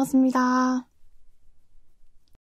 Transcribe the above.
먹었습니다.